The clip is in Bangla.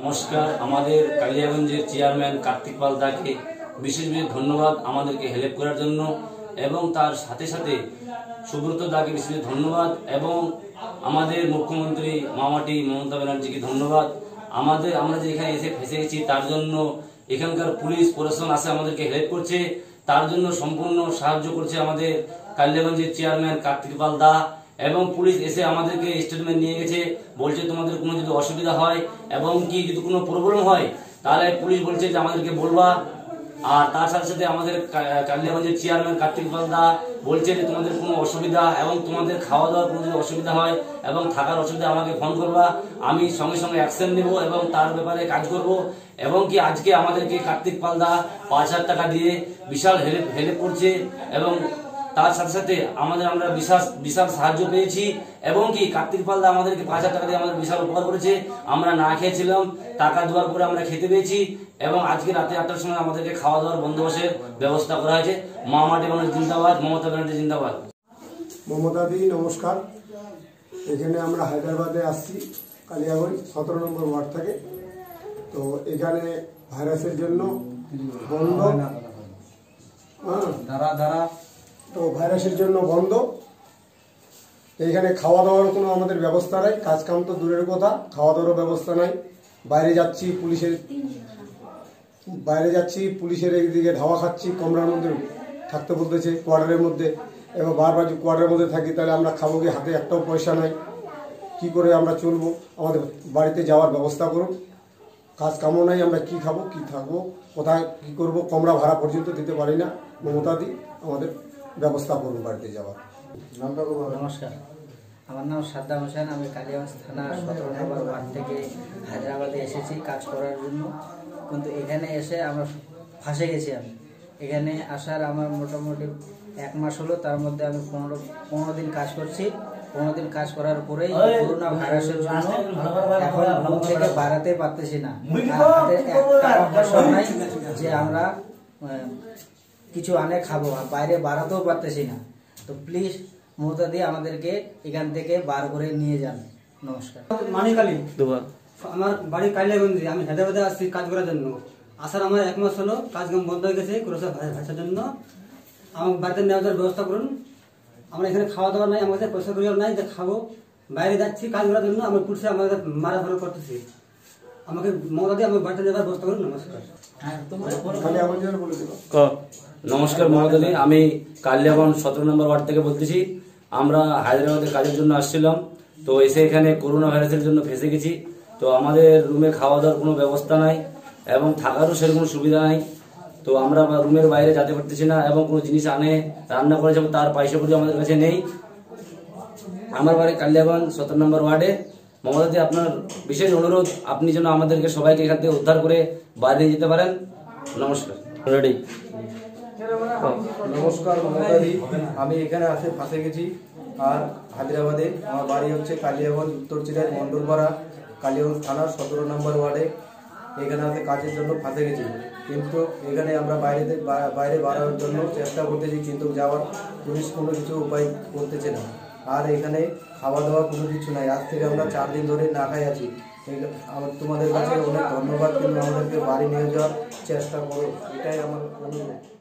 নমস্কার, আমাদের কালিয়াগঞ্জের চেয়ারম্যান কার্তিক পাল দাকে বিশেষ বিশেষ ধন্যবাদ আমাদেরকে হেল্প করার জন্য এবং তার সাথে সাথে সুব্রত দাকে বিশেষ ধন্যবাদ এবং আমাদের মুখ্যমন্ত্রী মামাটি মমতা ব্যানার্জিকে ধন্যবাদ। আমাদের, আমরা যে এখানে এসে ফেসে গেছি, তার জন্য এখানকার পুলিশ প্রশাসন আসে আমাদেরকে হেল্প করছে। তার জন্য সম্পূর্ণ সাহায্য করছে আমাদের কালিয়াগঞ্জের চেয়ারম্যান কার্তিক পাল দা। এবং পুলিশ এসে আমাদেরকে স্টেটমেন্ট নিয়ে গেছে, বলছে তোমাদের কোনো যদি অসুবিধা হয় এবং কি যদি কোনো প্রবলেম হয়, তাহলে পুলিশ বলছে যে আমাদেরকে বলবা। আর তার সাথে সাথে আমাদের কালিয়াগঞ্জের চেয়ারম্যান কার্তিক পালদা বলছে যে তোমাদের কোনো অসুবিধা এবং তোমাদের খাওয়া দাওয়ার কোনো যদি অসুবিধা হয় এবং থাকার অসুবিধা আমাকে ফোন করবা। আমি সঙ্গে সঙ্গে অ্যাকশন নেব এবং তার ব্যাপারে কাজ করব। এবং কি আজকে আমাদেরকে কার্তিক পালদা পাঁচ হাজার টাকা দিয়ে বিশাল হেল্প হেল্প করছে এবং তার সাথে সাথে আমাদের আমরা বিশাল বিশাল সাহায্য পেয়েছি এবং কি কার্তিক পালদা আমাদেরকে পাঁচ হাজার টাকা দিয়ে আমাদের বিশাল উপকার করেছে। আমরা না খেয়েছিলাম টাকা দেওয়ার পরে আমরা খেতে পেয়েছি এবং আজকে রাতে আটটার সময় আমাদেরকে খাওয়া দাওয়ার বন্দোবস্তের ব্যবস্থা করা হয়েছে। মা মাটি মানুষ জিন্দাবাদ মমতা ব্যানার্জি জিন্দাবাদ। মমতাদি নমস্কার। এখানে আমরা হায়দ্রাবাদে আসছি কালিয়াগঞ্জ সতেরো নম্বর ওয়ার্ড থেকে। তো এখানে ভাইরাসের জন্য বন্ধ। হ্যাঁ। ধারা ধারা তো ভাইরাসের জন্য বন্ধ। এইখানে খাওয়া দাওয়ার কোনো আমাদের ব্যবস্থা নাই। কাজকাম তো দূরের কথা, খাওয়া দাওয়ারও ব্যবস্থা নাই। বাইরে যাচ্ছি, পুলিশের বাইরে যাচ্ছি, পুলিশের একদিকে ধাওয়া খাচ্ছি, কমরার মধ্যে থাকতে বলতেছে, কোয়ার্টারের মধ্যে। এবার বারবার যদি কোয়ার্টারের মধ্যে থাকি, তাহলে আমরা খাব কি? হাতে একটাও পয়সা নাই। কি করে আমরা চলবো? আমাদের বাড়িতে যাওয়ার ব্যবস্থা করুন। কাজ কামও নাই, আমরা কি খাব, কি থাকব? কোথায় কি করব? কমরা ভাড়া পর্যন্ত দিতে পারি না। মমতা মমতাদি আমাদের ব্যবস্থা করুন বাড়িতে যাওয়ার। নমস্কার। আমার নাম সাদ্দাম হোসেন আমি কালিয়াগঞ্জ থানা সতেরো নম্বর ওয়ার্ড থেকে হায়দ্রাবাদে এসেছি কাজ করার জন্য। কিন্তু এখানে এসে আমরা ফাঁসে গেছি আমি। এখানে আসার আমার মোটামুটি এক মাস হলো তার মধ্যে আমি পনেরো পনেরো দিন কাজ করছি। পনেরো দিন কাজ করার পরেই করোনা ভাইরাসের জন্য এখন রুম থেকে বাড়াতে পারতেছি না। হাতে এক টাকা পয়সা নাই যে আমরা কিছু আনে খাব আর বাইরে বাড়াতেও পারতেছি না। তো প্লিজ মমতা দিয়ে আমাদেরকে এখান থেকে বার করে নিয়ে যান। নমস্কার। মানিকালি আমার বাড়ি কালিয়াগঞ্জে আমি হায়দ্রাবাদে আসছি কাজ করার জন্য। আসার আমার এক মাস হলো কাজ কাম বন্ধ হয়ে গেছে ক্রোসা ভাষার জন্য। আমার বাড়িতে নেওয়া যাওয়ার ব্যবস্থা করুন। আমরা এখানে খাওয়া দাওয়া নাই আমার কাছে পয়সা রোজগার নাই যে খাব। বাইরে যাচ্ছি কাজ করার জন্য আমরা পুলিশে আমাদের মারা ধরা করতেছি। আমাকে মমতা দিয়ে আমার বাড়িতে যাওয়ার ব্যবস্থা করুন নমস্কার। কালিয়াগঞ্জের নমস্কার মহাদনী আমি কালিয়াগঞ্জ সতেরো নম্বর ওয়ার্ড থেকে বলতেছি। আমরা হায়দ্রাবাদে কাজের জন্য আসছিলাম তো এসে এখানে করোনা ভাইরাসের জন্য ফেসে গেছি। তো আমাদের রুমে খাওয়া দাওয়ার কোনো ব্যবস্থা নাই এবং থাকারও সেরকম সুবিধা নাই। তো আমরা রুমের বাইরে যেতে পারতেছি না এবং কোনো জিনিস আনে রান্না করে যাব তার পয়সা আমাদের কাছে নেই। আমার বাড়ি কালিয়াগঞ্জ সতেরো নম্বর ওয়ার্ডে। মমতাদি আপনার বিশেষ অনুরোধ আপনি যেন আমাদেরকে সবাইকে এখান থেকে উদ্ধার করে বাইরে নিয়ে যেতে পারেন। নমস্কার। রেডি। নমস্কার মমতাদি আমি এখানে আসে ফাঁসে গেছি আর হায়দ্রাবাদে। আমার বাড়ি হচ্ছে কালিয়াগঞ্জ উত্তর চিরাই মন্ডলপাড়া কালিয়াগঞ্জ থানার সতেরো নম্বর ওয়ার্ডে। এখানে আসে কাজের জন্য ফাঁসে গেছি। কিন্তু এখানে আমরা বাইরে বাইরে বাড়ানোর জন্য চেষ্টা করতেছি কিন্তু যাওয়ার পুলিশ কোনো কিছু উপায় করতেছে না। আর এখানে খাওয়া দাওয়া কোনো কিছু নাই। আজ থেকে আমরা চার দিন ধরে না খাই আছি। আমার তোমাদের কাছে অনেক ধন্যবাদ। তুমি আমাদেরকে বাড়ি নিয়ে যাওয়ার চেষ্টা করো। এটাই আমার অনুরোধ।